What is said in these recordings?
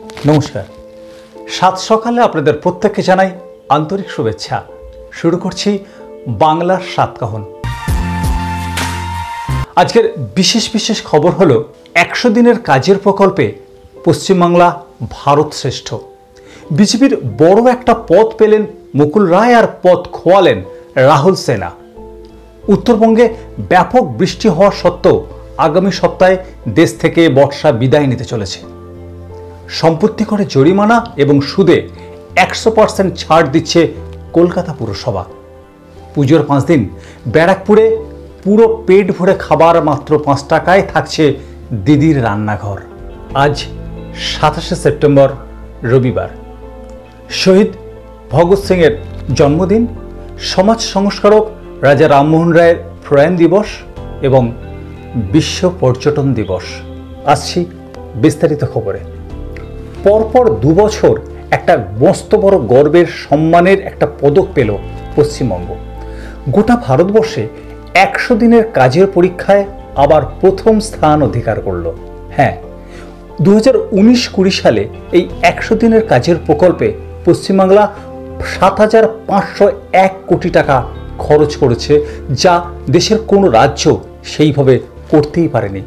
নমস্কার। সাত সকালে আপনাদের প্রত্যেককে জানাই আন্তরিক শুভেচ্ছা। শুরু করছি বাংলার সাতকাহন আজকের বিশেষ বিশেষ খবর হলো একশো দিনের কাজের প্রকল্পে পশ্চিমবাংলা ভারত শ্রেষ্ঠ। বিজেপির বড় একটা পদ পেলেন মুকুল রায় আর পদ খোয়ালেন রাহুল সেনা। উত্তরবঙ্গে ব্যাপক বৃষ্টি হওয়া সত্ত্বেও আগামী সপ্তাহে দেশ থেকে বর্ষা বিদায় নিতে চলেছে। সম্পত্তি করে জরিমানা এবং সুদে একশো পার্সেন্ট ছাড় দিচ্ছে কলকাতা পুরসভা। পুজোর পাঁচ দিন, ব্যারাকপুরে পুরো পেট ভরে খাবার মাত্র পাঁচ টাকায় থাকছে দিদির রান্নাঘর। আজ সাতাশে সেপ্টেম্বর, রবিবার। শহীদ ভগৎ সিংয়ের জন্মদিন, সমাজ সংস্কারক রাজা রামমোহন রায়ের প্রয়াণ দিবস এবং বিশ্ব পর্যটন দিবস। আসছি বিস্তারিত খবরে। পরপর দু বছর একটা মস্ত বড় গর্বের সম্মানের একটা পদক পেল পশ্চিমবঙ্গ। গোটা ভারতবর্ষে একশো দিনের কাজের পরীক্ষায় আবার প্রথম স্থান অধিকার করল। হ্যাঁ দু হাজার উনিশ কুড়ি সালে এই একশো দিনের কাজের প্রকল্পে পশ্চিমবাংলা সাত হাজার পাঁচশো এক কোটি টাকা খরচ করেছে, যা দেশের কোনো রাজ্য সেইভাবে করতেই পারেনি।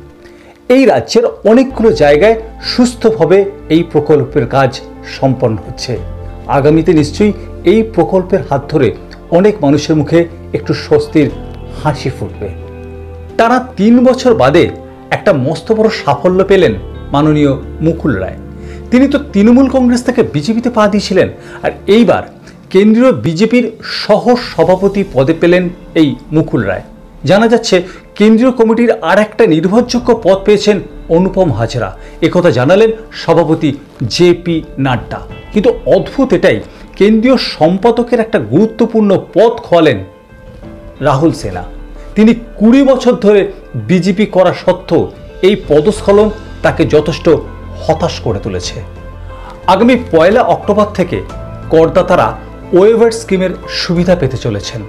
এই রাজ্যের অনেকগুলো জায়গায় সুস্থভাবে এই প্রকল্পের কাজ সম্পন্ন হচ্ছে। আগামীতে নিশ্চয়ই এই প্রকল্পের হাত ধরে অনেক মানুষের মুখে একটু স্বস্তির হাসি ফুটবে। টানা তিন বছর বাদে একটা মস্ত বড় সাফল্য পেলেন মাননীয় মুকুল রায়। তিনি তো তৃণমূল কংগ্রেস থেকে বিজেপিতে পা দিয়েছিলেন আর এইবার কেন্দ্রীয় বিজেপির সহ সভাপতি পদে পেলেন এই মুকুল রায়। জানা যাচ্ছে কেন্দ্রীয় কমিটির আর একটা নির্ভরযোগ্য পদ পেয়েছেন অনুপম হাজরা। একথা জানালেন সভাপতি জে পি নাড্ডা। কিন্তু অদ্ভুত এটাই, কেন্দ্রীয় সম্পাদকের একটা গুরুত্বপূর্ণ পদ খোয়ালেন রাহুল সেনা। তিনি কুড়ি বছর ধরে বিজেপি করা সত্ত্বেও এই পদস্খলন তাকে যথেষ্ট হতাশ করে তুলেছে। আগামী পয়লা অক্টোবর থেকে করদাতারা ওয়েভার স্কিমের সুবিধা পেতে চলেছেন।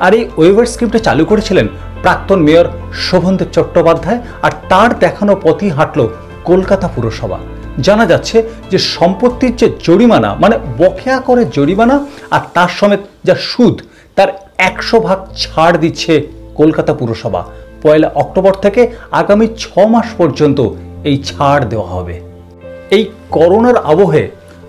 আর এই ওয়েভার স্কিমটা চালু করেছিলেন প্রাক্তন মেয়র শোভনদেব চট্টোপাধ্যায় আর তার দেখানো পথই হাঁটল কলকাতা পুরসভা। জানা যাচ্ছে যে সম্পত্তির যে জরিমানা মানে বকেয়া করে জরিমানা আর তার সমেত যা সুদ, তার একশো ভাগ ছাড় দিচ্ছে কলকাতা পুরসভা। পয়লা অক্টোবর থেকে আগামী ছ মাস পর্যন্ত এই ছাড় দেওয়া হবে। এই করোনার আবহে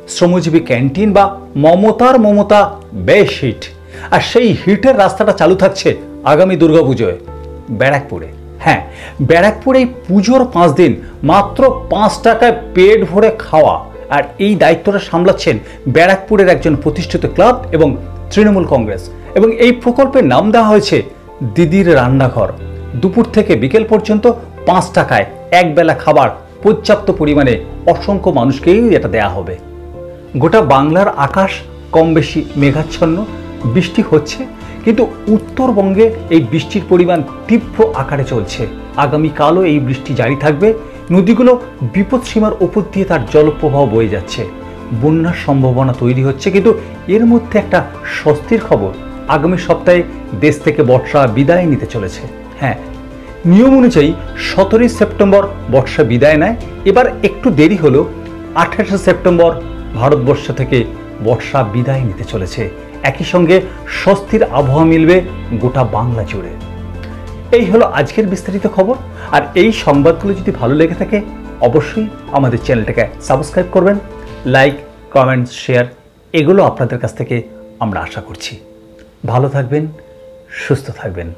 শ্রমজীবী ক্যান্টিন বা মমতার মমতা বেশ হিট। আর সেই হিটের রাস্তাটা চালু থাকছে আগামী দুর্গাপুজোয় ব্যারাকপুরে। হ্যাঁ ব্যারাকপুরে এই পুজোর পাঁচ দিন মাত্র পাঁচ টাকায় পেট ভরে খাওয়া আর এই দায়িত্বটা সামলাচ্ছেন ব্যারাকপুরের একজন প্রতিষ্ঠিত ক্লাব এবং তৃণমূল কংগ্রেস। এবং এই প্রকল্পের নাম দেওয়া হয়েছে দিদির রান্নাঘর। দুপুর থেকে বিকেল পর্যন্ত পাঁচ টাকায় একবেলা খাবার পর্যাপ্ত পরিমাণে অসংখ্য মানুষকেই এটা দেয়া হবে। গোটা বাংলার আকাশ কম বেশি মেঘাচ্ছন্ন, বৃষ্টি হচ্ছে কিন্তু উত্তরবঙ্গে এই বৃষ্টির পরিমাণ তীব্র আকারে চলছে। আগামীকালও এই বৃষ্টি জারি থাকবে। নদীগুলো বিপদসীমার ওপর দিয়ে তার জলপ্রবাহ বয়ে যাচ্ছে। বন্যার সম্ভাবনা তৈরি হচ্ছে, কিন্তু এর মধ্যে একটা স্বস্তির খবর। আগামী সপ্তাহে দেশ থেকে বর্ষা বিদায় নিতে চলেছে। হ্যাঁ নিয়ম অনুযায়ী সতেরোই সেপ্টেম্বর বর্ষা বিদায় নেয়। এবার একটু দেরি হলো আঠাশে সেপ্টেম্বর ভারতবর্ষ থেকে বর্ষা বিদায় নিতে চলেছে। একই সঙ্গে স্বস্তির আবহাওয়া মিলবে গোটা বাংলা জুড়ে। এই হলো আজকের বিস্তারিত খবর। আর এই সংবাদগুলো যদি ভালো লেগে থাকে, অবশ্যই আমাদের চ্যানেলটাকে সাবস্ক্রাইব করবেন, লাইক, কমেন্ট, শেয়ার, এগুলো আপনাদের কাছ থেকে আমরা আশা করছি। ভালো থাকবেন, সুস্থ থাকবেন।